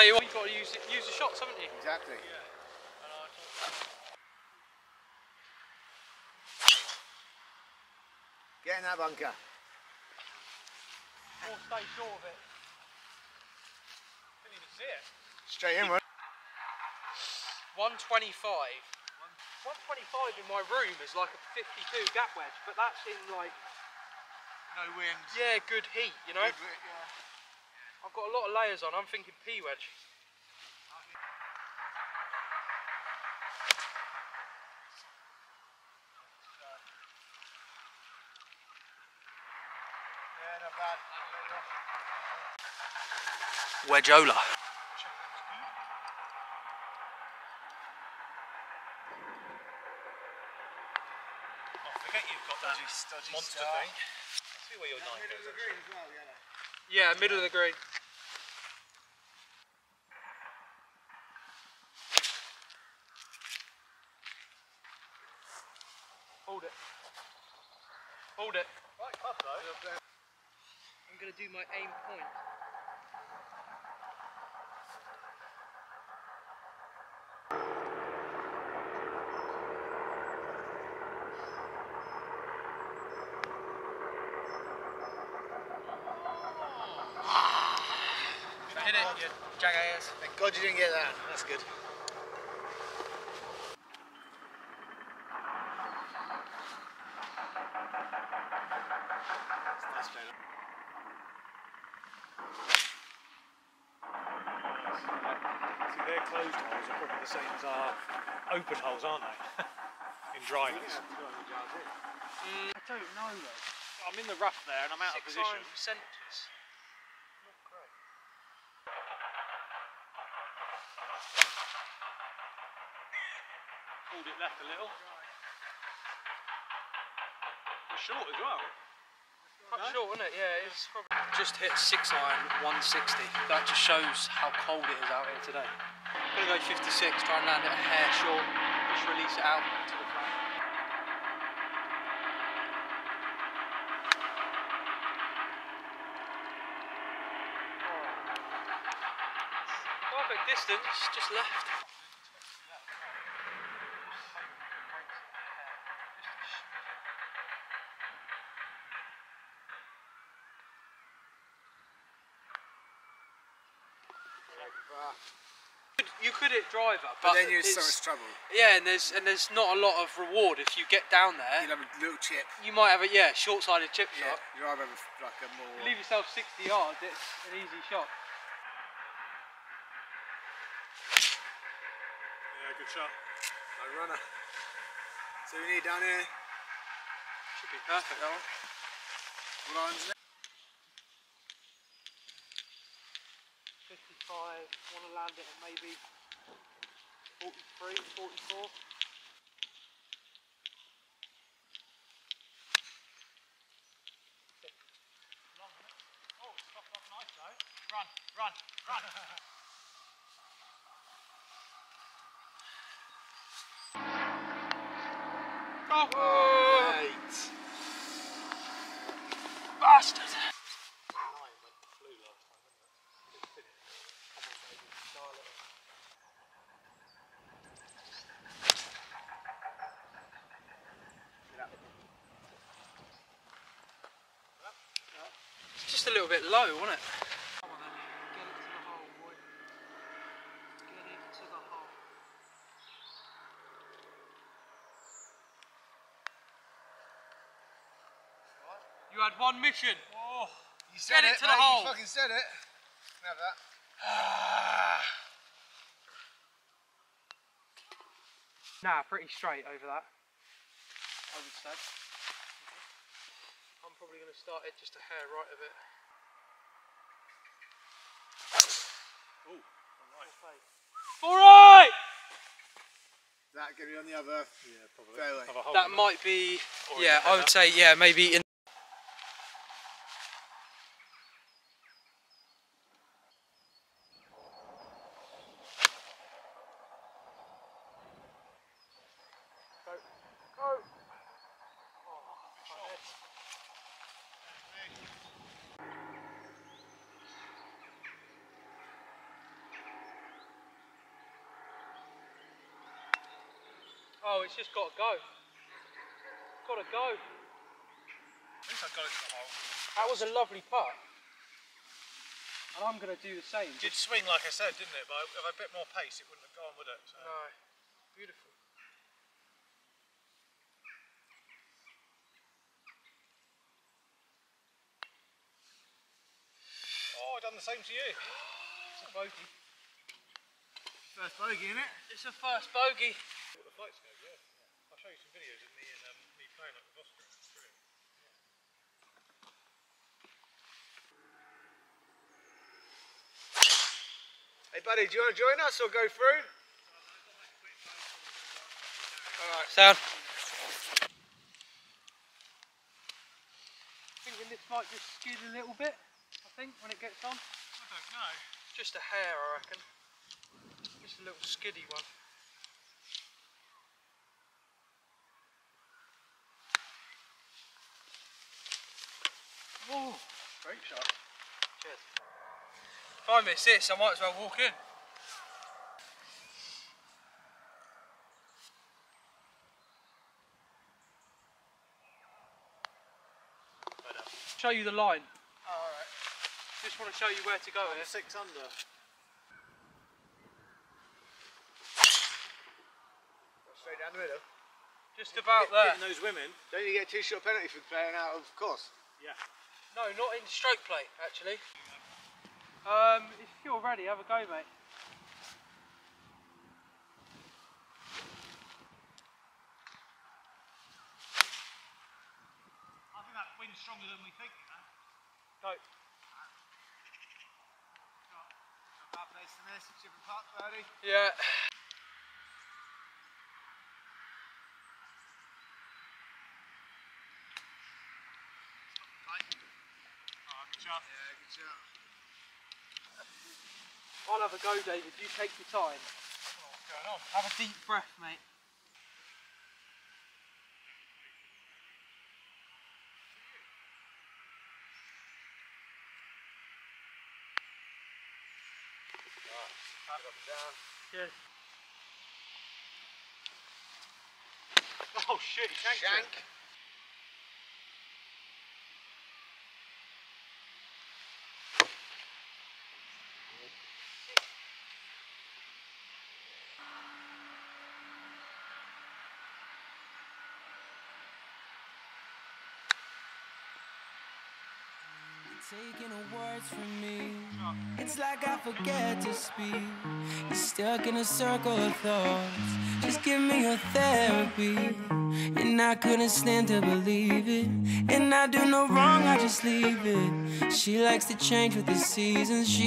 Tell you what, you've got to use use the shots, haven't you? Exactly. Get in that bunker. Or stay short of it. Couldn't even see it. Straight in, one. 125. 125 in my room is like a 52 gap wedge, but that's in like, No wind. yeah, good heat, you know? Good yeah. I've got a lot of layers on, I'm thinking P wedge. Yeah. Wedgeola. I oh, forget you've got that Dodgy monster start. thing. See where your knife Middle yeah. Yeah, middle of the green. Hold it. Hold it. Right club though. I'm going to do my aim point. Hit it, you jackass. Thank God you didn't get that. That's good. It's nice playing. See, their closed holes are probably the same as our open holes, aren't they? in dryness. Mm. I don't know though. I'm in the rough there and I'm out of position. iron centres. Pulled it left a little. It's short as well. Quite short, isn't it? Yeah, it's probably. Just hit six iron 160. That just shows how cold it is out here today. Gonna go 56, try and land it a hair short, just release it out to the flat. Oh. Perfect distance, just left. You could hit driver, but, But then you're in so much trouble. Yeah, and there's and there's not a lot of reward if you get down there. You'll have a little chip. You might have a yeah short-sided chip Yeah. shot. You'd have a, like a more. You leave yourself 60 yards, it's an easy shot. Yeah, good shot. No runner. So we need down here. Should be perfect that one. What irons in it? 55. Want to land it at maybe 43, 44. Oh, it's off nice though. Run, run, run. Oh, Eight. bastard! It's just a little bit low, wasn't it? Come on then, get it to the hole, boy. Get it to the hole. You had one mission. Oh, You said it it, to the mate, hole. You fucking said it. Have that. Nah, pretty straight over that. I would say. I'm probably going to start it just a hair right of it. Alright! That gonna be on the other yeah, probably. fairway. Have a hole That might be, Or yeah, I would say, yeah, maybe in. Oh, it's just got to go. Got to go. At least I got it to the hole. That was a lovely putt. And I'm going to do the same. It did swing like I said, didn't it? But if I a bit more pace, it wouldn't have gone, would it? So. No. Beautiful. Oh, I done the same to you. It's a bogey. First bogey, it It's a first bogey. What the flights go, yeah. I'll show you some videos of me and um, me playing up with Oscar. It's brilliant. Hey buddy, do you want to join us or go through? All right. Sound. Thinking this might just skid a little bit, I think, when it gets on. I don't know. Just a hair, I reckon. Just a little skiddy one. Whoa, great shot. Cheers. If I miss this, I might as well walk in. Show you the line. Alright. Just want to show you where to go here. Six under. Straight down the middle. Just about there. Hitting those women. Don't you get two shot penalty for playing out of course? Yeah. No, not in stroke play, actually. Um, if you're ready, have a go, mate. I think that wind's stronger than we think, you know. Go. Bad place to miss, and putt, birdie. Yeah. Oh, good shot. Yeah, good shot. I'll have a go, David. You take your time. What's going on? Have a deep breath, mate. Up and down. Yes. Oh shit, shanked Shank. Taking words from me. It's like I forget to speak. You're stuck in a circle of thoughts. Just give me your therapy. And I couldn't stand to believe it. And I do no wrong, I just leave it. She likes to change with the seasons. She